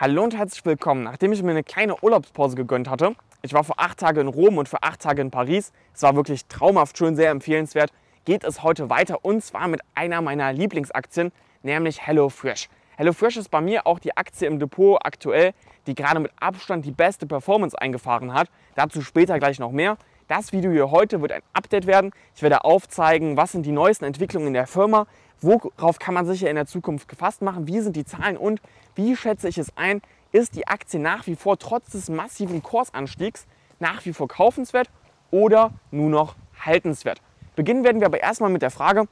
Hallo und herzlich willkommen. Nachdem ich mir eine kleine Urlaubspause gegönnt hatte, ich war vor acht Tagen in Rom und für acht Tage in Paris, es war wirklich traumhaft schön, sehr empfehlenswert, geht es heute weiter und zwar mit einer meiner Lieblingsaktien, nämlich HelloFresh. HelloFresh ist bei mir auch die Aktie im Depot aktuell, die gerade mit Abstand die beste Performance eingefahren hat. Dazu später gleich noch mehr. Das Video hier heute wird ein Update werden. Ich werde aufzeigen, was sind die neuesten Entwicklungen in der Firma, worauf kann man sich in der Zukunft gefasst machen, wie sind die Zahlen und wie schätze ich es ein, ist die Aktie nach wie vor trotz des massiven Kursanstiegs nach wie vor kaufenswert oder nur noch haltenswert? Beginnen werden wir aber erstmal mit der Frage,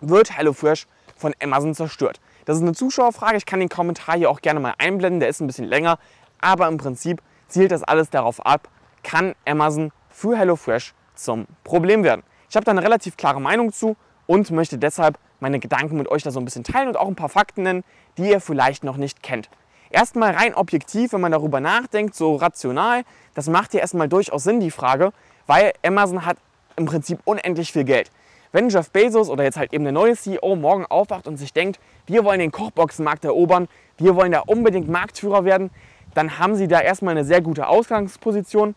wird HelloFresh von Amazon zerstört? Das ist eine Zuschauerfrage, ich kann den Kommentar hier auch gerne mal einblenden, der ist ein bisschen länger, aber im Prinzip zielt das alles darauf ab, kann Amazon für HelloFresh zum Problem werden? Ich habe da eine relativ klare Meinung zu und möchte deshalb meine Gedanken mit euch da so ein bisschen teilen und auch ein paar Fakten nennen, die ihr vielleicht noch nicht kennt. Erstmal rein objektiv, wenn man darüber nachdenkt, so rational, das macht ja erstmal durchaus Sinn, die Frage, weil Amazon hat im Prinzip unendlich viel Geld. Wenn Jeff Bezos oder jetzt halt eben der neue CEO morgen aufwacht und sich denkt, wir wollen den Kochboxenmarkt erobern, wir wollen da unbedingt Marktführer werden, dann haben sie da erstmal eine sehr gute Ausgangsposition,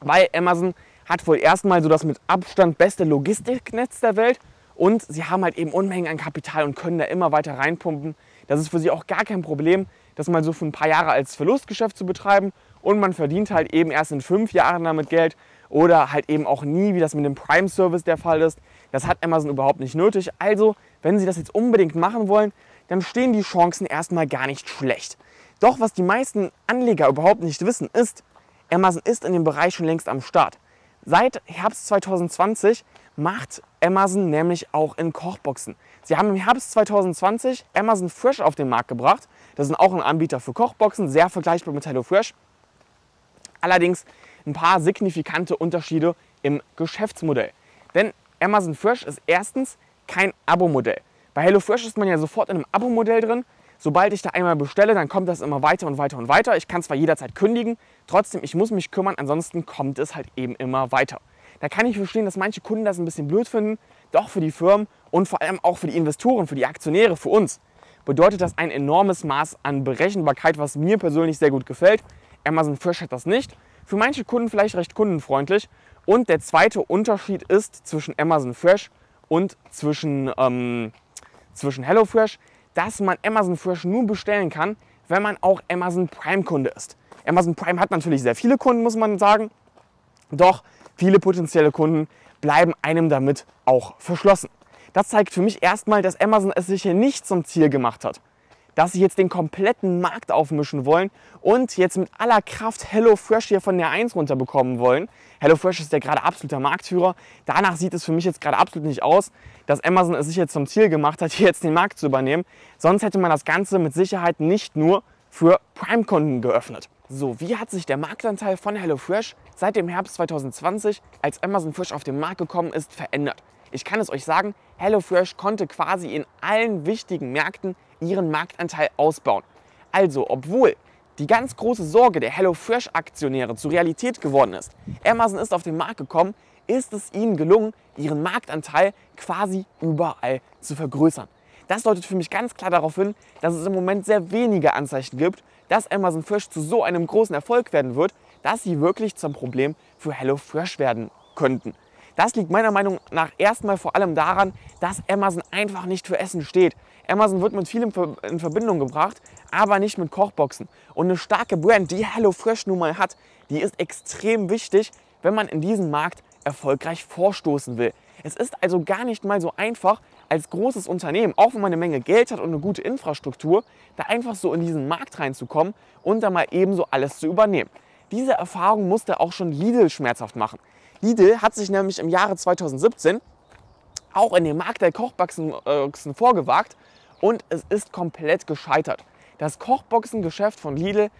weil Amazon hat wohl erstmal so das mit Abstand beste Logistiknetz der Welt und sie haben halt eben Unmengen an Kapital und können da immer weiter reinpumpen. Das ist für sie auch gar kein Problem, das mal so für ein paar Jahre als Verlustgeschäft zu betreiben. Und man verdient halt eben erst in fünf Jahren damit Geld oder halt eben auch nie, wie das mit dem Prime-Service der Fall ist. Das hat Amazon überhaupt nicht nötig. Also, wenn Sie das jetzt unbedingt machen wollen, dann stehen die Chancen erstmal gar nicht schlecht. Doch was die meisten Anleger überhaupt nicht wissen, ist, Amazon ist in dem Bereich schon längst am Start. Seit Herbst 2020 macht Amazon nämlich auch in Kochboxen. Sie haben im Herbst 2020 Amazon Fresh auf den Markt gebracht. Das ist auch ein Anbieter für Kochboxen, sehr vergleichbar mit HelloFresh. Allerdings ein paar signifikante Unterschiede im Geschäftsmodell. Denn Amazon Fresh ist erstens kein Abo-Modell. Bei HelloFresh ist man ja sofort in einem Abo-Modell drin. Sobald ich da einmal bestelle, dann kommt das immer weiter und weiter und weiter. Ich kann zwar jederzeit kündigen, trotzdem, ich muss mich kümmern, ansonsten kommt es halt eben immer weiter. Da kann ich verstehen, dass manche Kunden das ein bisschen blöd finden, doch für die Firmen und vor allem auch für die Investoren, für die Aktionäre, für uns bedeutet das ein enormes Maß an Berechenbarkeit, was mir persönlich sehr gut gefällt. Amazon Fresh hat das nicht. Für manche Kunden vielleicht recht kundenfreundlich. Und der zweite Unterschied ist zwischen Amazon Fresh und zwischen, ähm, zwischen HelloFresh, dass man Amazon Fresh nur bestellen kann, wenn man auch Amazon Prime-Kunde ist. Amazon Prime hat natürlich sehr viele Kunden, muss man sagen. Doch viele potenzielle Kunden bleiben einem damit auch verschlossen. Das zeigt für mich erstmal, dass Amazon es sich hier nicht zum Ziel gemacht hat, dass sie jetzt den kompletten Markt aufmischen wollen und jetzt mit aller Kraft HelloFresh hier von der 1 runterbekommen wollen. HelloFresh ist ja gerade absoluter Marktführer. Danach sieht es für mich jetzt gerade absolut nicht aus, dass Amazon es sich jetzt zum Ziel gemacht hat, hier jetzt den Markt zu übernehmen. Sonst hätte man das Ganze mit Sicherheit nicht nur für Prime-Kunden geöffnet. So, wie hat sich der Marktanteil von HelloFresh seit dem Herbst 2020, als Amazon Fresh auf den Markt gekommen ist, verändert? Ich kann es euch sagen, HelloFresh konnte quasi in allen wichtigen Märkten ihren Marktanteil ausbauen. Also, obwohl die ganz große Sorge der HelloFresh-Aktionäre zur Realität geworden ist, Amazon ist auf den Markt gekommen, ist es ihnen gelungen, ihren Marktanteil quasi überall zu vergrößern. Das deutet für mich ganz klar darauf hin, dass es im Moment sehr wenige Anzeichen gibt, dass Amazon Fresh zu so einem großen Erfolg werden wird, dass sie wirklich zum Problem für HelloFresh werden könnten. Das liegt meiner Meinung nach erstmal vor allem daran, dass Amazon einfach nicht für Essen steht. Amazon wird mit vielem in Verbindung gebracht, aber nicht mit Kochboxen. Und eine starke Brand, die HelloFresh nun mal hat, die ist extrem wichtig, wenn man in diesen Markt erfolgreich vorstoßen will. Es ist also gar nicht mal so einfach, als großes Unternehmen, auch wenn man eine Menge Geld hat und eine gute Infrastruktur, da einfach so in diesen Markt reinzukommen und da mal ebenso alles zu übernehmen. Diese Erfahrung musste auch schon Lidl schmerzhaft machen. Lidl hat sich nämlich im Jahre 2017 auch in den Markt der Kochboxen äh, vorgewagt und es ist komplett gescheitert. Das Kochboxengeschäft von Lidl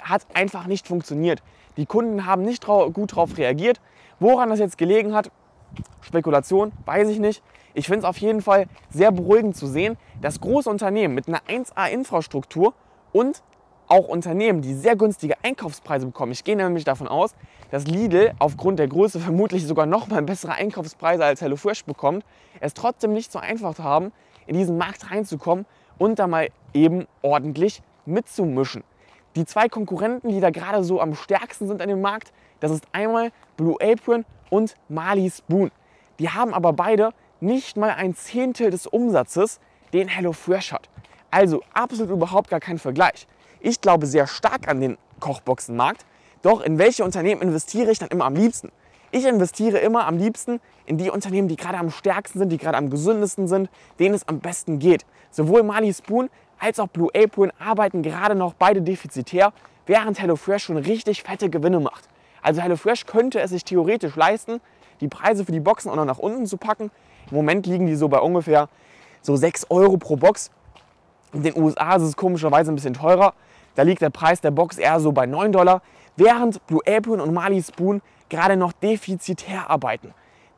hat einfach nicht funktioniert. Die Kunden haben nicht gut darauf reagiert. Woran das jetzt gelegen hat, Spekulation, weiß ich nicht. Ich finde es auf jeden Fall sehr beruhigend zu sehen, dass große Unternehmen mit einer 1A-Infrastruktur und auch Unternehmen, die sehr günstige Einkaufspreise bekommen. Ich gehe nämlich davon aus, dass Lidl aufgrund der Größe vermutlich sogar noch mal bessere Einkaufspreise als HelloFresh bekommt, es trotzdem nicht so einfach haben, in diesen Markt reinzukommen und da mal eben ordentlich mitzumischen. Die zwei Konkurrenten, die da gerade so am stärksten sind an dem Markt, das ist einmal Blue Apron und Mali Spoon. Die haben aber beide nicht mal ein Zehntel des Umsatzes, den HelloFresh hat. Also absolut überhaupt gar kein Vergleich. Ich glaube sehr stark an den Kochboxenmarkt, doch in welche Unternehmen investiere ich dann immer am liebsten? Ich investiere immer am liebsten in die Unternehmen, die gerade am stärksten sind, die gerade am gesündesten sind, denen es am besten geht. Sowohl Mali Spoon als auch Blue Apron arbeiten gerade noch beide defizitär, während HelloFresh schon richtig fette Gewinne macht. Also HelloFresh könnte es sich theoretisch leisten, die Preise für die Boxen auch noch nach unten zu packen. Im Moment liegen die so bei ungefähr so 6 Euro pro Box. In den USA ist es komischerweise ein bisschen teurer. Da liegt der Preis der Box eher so bei 9 Dollar, während Blue Apron und Mali Spoon gerade noch defizitär arbeiten.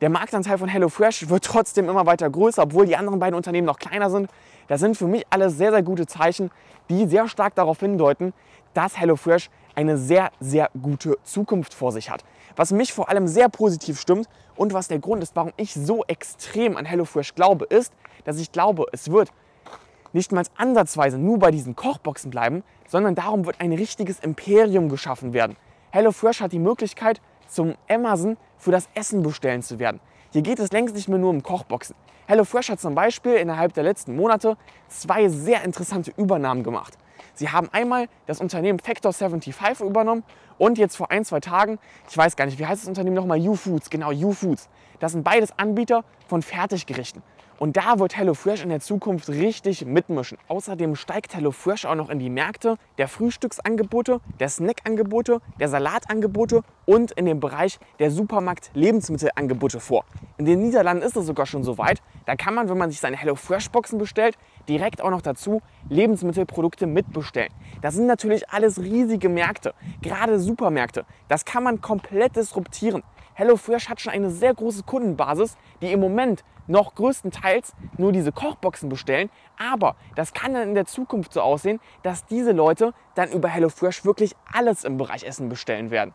Der Marktanteil von HelloFresh wird trotzdem immer weiter größer, obwohl die anderen beiden Unternehmen noch kleiner sind. Das sind für mich alles sehr, sehr gute Zeichen, die sehr stark darauf hindeuten, dass HelloFresh eine sehr, sehr gute Zukunft vor sich hat. Was mich vor allem sehr positiv stimmt und was der Grund ist, warum ich so extrem an HelloFresh glaube, ist, dass ich glaube, es wird nicht mal ansatzweise nur bei diesen Kochboxen bleiben, sondern darum wird ein richtiges Imperium geschaffen werden. HelloFresh hat die Möglichkeit, zum Amazon für das Essen bestellen zu werden. Hier geht es längst nicht mehr nur um Kochboxen. HelloFresh hat zum Beispiel innerhalb der letzten Monate zwei sehr interessante Übernahmen gemacht. Sie haben einmal das Unternehmen Factor 75 übernommen und jetzt vor ein, zwei Tagen, ich weiß gar nicht, wie heißt das Unternehmen nochmal? U-Foods, genau, U-Foods. Das sind beides Anbieter von Fertiggerichten. Und da wird HelloFresh in der Zukunft richtig mitmischen. Außerdem steigt HelloFresh auch noch in die Märkte der Frühstücksangebote, der Snackangebote, der Salatangebote und in den Bereich der Supermarkt-Lebensmittelangebote vor. In den Niederlanden ist es sogar schon so weit. Da kann man, wenn man sich seine HelloFresh-Boxen bestellt, direkt auch noch dazu Lebensmittelprodukte mitbestellen. Das sind natürlich alles riesige Märkte, gerade Supermärkte. Das kann man komplett disruptieren. HelloFresh hat schon eine sehr große Kundenbasis, die im Moment noch größtenteils nur diese Kochboxen bestellen. Aber das kann dann in der Zukunft so aussehen, dass diese Leute dann über HelloFresh wirklich alles im Bereich Essen bestellen werden.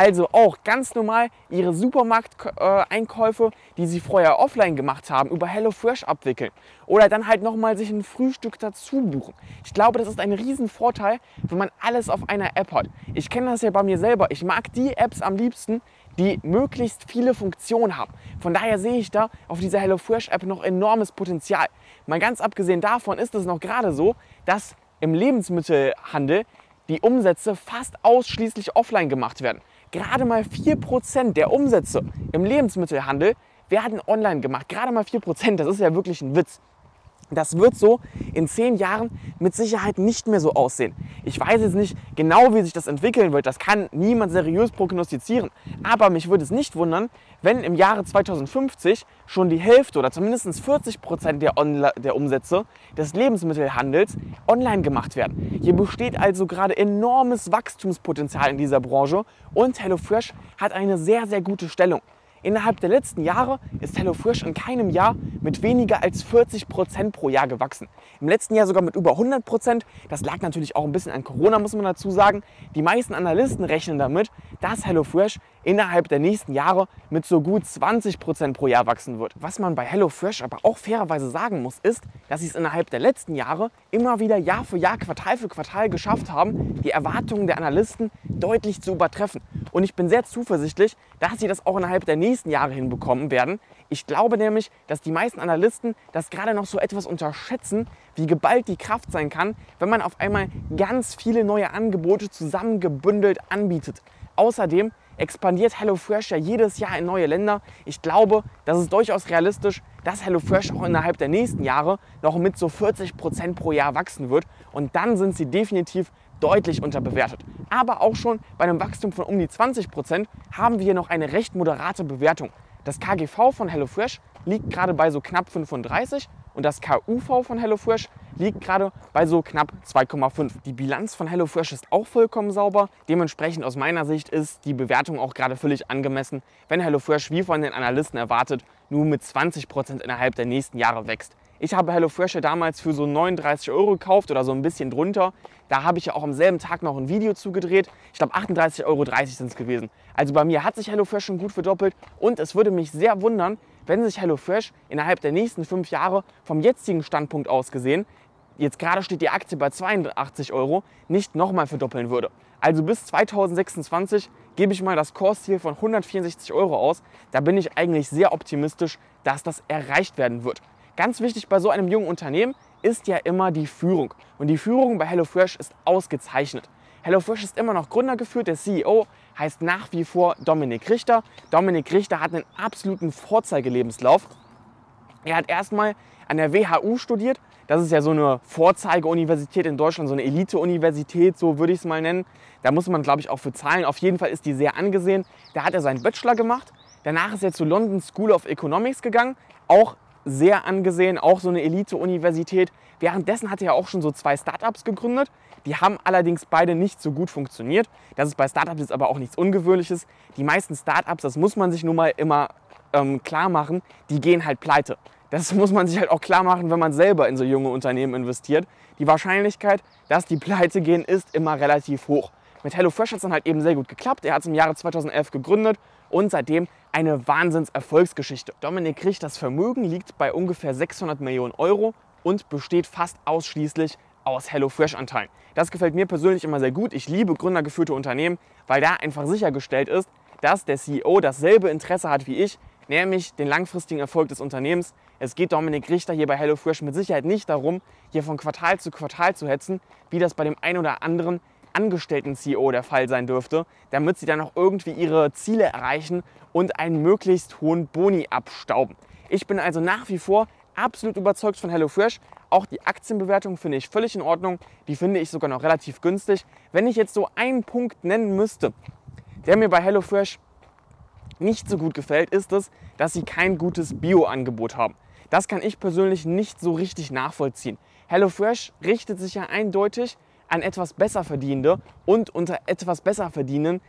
Also auch ganz normal ihre Supermarkteinkäufe, die sie vorher offline gemacht haben, über HelloFresh abwickeln. Oder dann halt nochmal sich ein Frühstück dazu buchen. Ich glaube, das ist ein Riesenvorteil, wenn man alles auf einer App hat. Ich kenne das ja bei mir selber. Ich mag die Apps am liebsten, die möglichst viele Funktionen haben. Von daher sehe ich da auf dieser HelloFresh-App noch enormes Potenzial. Mal ganz abgesehen davon ist es noch gerade so, dass im Lebensmittelhandel die Umsätze fast ausschließlich offline gemacht werden. Gerade mal 4% der Umsätze im Lebensmittelhandel werden online gemacht. Gerade mal 4%, das ist ja wirklich ein Witz. Das wird so in zehn Jahren mit Sicherheit nicht mehr so aussehen. Ich weiß jetzt nicht genau, wie sich das entwickeln wird. Das kann niemand seriös prognostizieren. Aber mich würde es nicht wundern, wenn im Jahre 2050 schon die Hälfte oder zumindest 40 Prozent der, der Umsätze des Lebensmittelhandels online gemacht werden. Hier besteht also gerade enormes Wachstumspotenzial in dieser Branche und HelloFresh hat eine sehr, sehr gute Stellung. Innerhalb der letzten Jahre ist HelloFresh in keinem Jahr mit weniger als 40 Prozent pro Jahr gewachsen. Im letzten Jahr sogar mit über 100 Prozent. Das lag natürlich auch ein bisschen an Corona, muss man dazu sagen. Die meisten Analysten rechnen damit, dass HelloFresh innerhalb der nächsten Jahre mit so gut 20 Prozent pro Jahr wachsen wird. Was man bei HelloFresh aber auch fairerweise sagen muss, ist, dass sie es innerhalb der letzten Jahre immer wieder Jahr für Jahr, Quartal für Quartal geschafft haben, die Erwartungen der Analysten deutlich zu übertreffen. Und ich bin sehr zuversichtlich, dass sie das auch innerhalb der nächsten Jahre hinbekommen werden. Ich glaube nämlich, dass die meisten Analysten das gerade noch so etwas unterschätzen, wie geballt die Kraft sein kann, wenn man auf einmal ganz viele neue Angebote zusammengebündelt anbietet. Außerdem expandiert HelloFresh ja jedes Jahr in neue Länder. Ich glaube, das ist durchaus realistisch, dass HelloFresh auch innerhalb der nächsten Jahre noch mit so 40 Prozent pro Jahr wachsen wird. Und dann sind sie definitiv deutlich unterbewertet. Aber auch schon bei einem Wachstum von um die 20 Prozent haben wir hier noch eine recht moderate Bewertung. Das KGV von HelloFresh liegt gerade bei so knapp 35 und das KUV von HelloFresh liegt gerade bei so knapp 2,5. Die Bilanz von HelloFresh ist auch vollkommen sauber. Dementsprechend aus meiner Sicht ist die Bewertung auch gerade völlig angemessen, wenn HelloFresh wie von den Analysten erwartet nur mit 20 Prozent innerhalb der nächsten Jahre wächst. Ich habe HelloFresh ja damals für so 39 Euro gekauft oder so ein bisschen drunter. Da habe ich ja auch am selben Tag noch ein Video zugedreht. Ich glaube 38,30 Euro sind es gewesen. Also bei mir hat sich HelloFresh schon gut verdoppelt und es würde mich sehr wundern, wenn sich HelloFresh innerhalb der nächsten fünf Jahre vom jetzigen Standpunkt aus gesehen jetzt gerade steht die Aktie bei 82 Euro, nicht nochmal verdoppeln würde. Also bis 2026 gebe ich mal das Kursziel von 164 Euro aus. Da bin ich eigentlich sehr optimistisch, dass das erreicht werden wird. Ganz wichtig bei so einem jungen Unternehmen ist ja immer die Führung. Und die Führung bei HelloFresh ist ausgezeichnet. HelloFresh ist immer noch gründergeführt. Der CEO heißt nach wie vor Dominik Richter. Dominik Richter hat einen absoluten Vorzeigelebenslauf. Er hat erstmal an der WHU studiert. Das ist ja so eine Vorzeigeuniversität in Deutschland, so eine Elite-Universität, so würde ich es mal nennen. Da muss man, glaube ich, auch für zahlen. Auf jeden Fall ist die sehr angesehen. Da hat er seinen Bachelor gemacht. Danach ist er zur London School of Economics gegangen. Auch sehr angesehen, auch so eine Elite-Universität. Währenddessen hat er auch schon so zwei Startups gegründet. Die haben allerdings beide nicht so gut funktioniert. Das ist bei Startups jetzt aber auch nichts Ungewöhnliches. Die meisten Startups, das muss man sich nun mal immer ähm, klar machen, die gehen halt pleite. Das muss man sich halt auch klar machen, wenn man selber in so junge Unternehmen investiert. Die Wahrscheinlichkeit, dass die pleite gehen, ist immer relativ hoch. Mit HelloFresh hat es dann halt eben sehr gut geklappt. Er hat es im Jahre 2011 gegründet und seitdem eine Wahnsinns-Erfolgsgeschichte. Dominik Richters Vermögen liegt bei ungefähr 600 Millionen Euro und besteht fast ausschließlich aus HelloFresh-Anteilen. Das gefällt mir persönlich immer sehr gut. Ich liebe gründergeführte Unternehmen, weil da einfach sichergestellt ist, dass der CEO dasselbe Interesse hat wie ich, nämlich den langfristigen Erfolg des Unternehmens. Es geht Dominik Richter hier bei HelloFresh mit Sicherheit nicht darum, hier von Quartal zu Quartal zu hetzen, wie das bei dem einen oder anderen Angestellten-CEO der Fall sein dürfte, damit sie dann auch irgendwie ihre Ziele erreichen und einen möglichst hohen Boni abstauben. Ich bin also nach wie vor absolut überzeugt von HelloFresh. Auch die Aktienbewertung finde ich völlig in Ordnung. Die finde ich sogar noch relativ günstig. Wenn ich jetzt so einen Punkt nennen müsste, der mir bei HelloFresh nicht so gut gefällt, ist es, dass sie kein gutes Bio-Angebot haben. Das kann ich persönlich nicht so richtig nachvollziehen. HelloFresh richtet sich ja eindeutig an etwas besser verdienende und unter etwas besser verdienen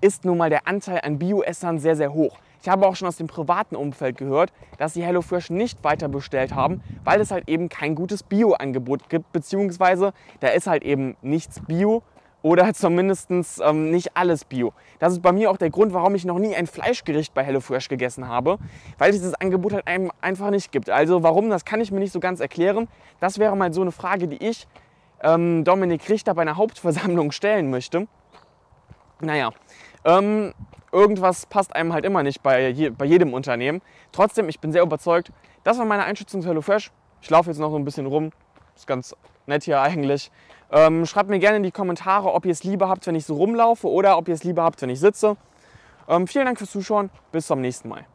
ist nun mal der Anteil an Bio-Essern sehr, sehr hoch. Ich habe auch schon aus dem privaten Umfeld gehört, dass sie HelloFresh nicht weiter bestellt haben, weil es halt eben kein gutes Bio-Angebot gibt, beziehungsweise da ist halt eben nichts Bio oder zumindest ähm, nicht alles Bio. Das ist bei mir auch der Grund, warum ich noch nie ein Fleischgericht bei HelloFresh gegessen habe, weil es dieses Angebot halt einem einfach nicht gibt. Also warum, das kann ich mir nicht so ganz erklären. Das wäre mal so eine Frage, die ich ähm, Dominik Richter bei einer Hauptversammlung stellen möchte. Naja, ähm, irgendwas passt einem halt immer nicht bei, je, bei jedem Unternehmen. Trotzdem, ich bin sehr überzeugt. Das war meine Einschätzung zu HelloFresh. Ich laufe jetzt noch so ein bisschen rum. Ist ganz nett hier eigentlich. Ähm, schreibt mir gerne in die Kommentare, ob ihr es lieber habt, wenn ich so rumlaufe oder ob ihr es lieber habt, wenn ich sitze. Ähm, vielen Dank fürs Zuschauen. Bis zum nächsten Mal.